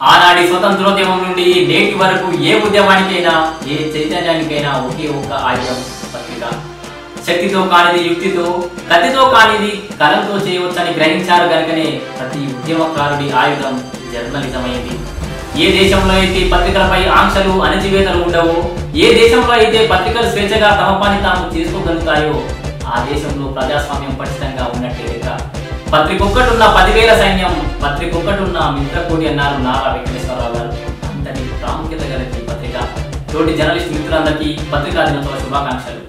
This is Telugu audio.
ఆనాటి స్వతంత్రోద్యమం నుండి నేటి వరకు ఏ ఉద్యమానికైనా ఏ చైతన్యానికైనా ఒకే ఒక ఆయుధం పత్రిక. శక్తితో కానిది యుక్తితో కత్తితో కానిది కలంతో చేయవచ్చని గ్రహించారు కనుకనే ప్రతి ఉద్యమకారుడి ఆయుధం జర్నలిజం అయింది ఏ దేశంలో అయితే పత్రికలపై ఆంక్షలు అణచివేతలు ఉండవో ఏ దేశంలో అయితే పత్రికలు స్వేచ్ఛగా తమ పని తాము చేసుకోగలుగుతాయో ఆ దేశంలో ప్రజాస్వామ్యం పటిష్టంగా పత్రికొక్కటున్న పదివేల సైన్యం పత్రికొక్కటున్న మిత్రకోటి అన్నారు నారా వెంకటేశ్వరరావు గారు. అంతటి ప్రాముఖ్యత గల ఈ పత్రిక. తోటి జర్నలిస్ట్ మిత్రులందరికీ పత్రికా దినోత్సవ శుభాకాంక్షలు.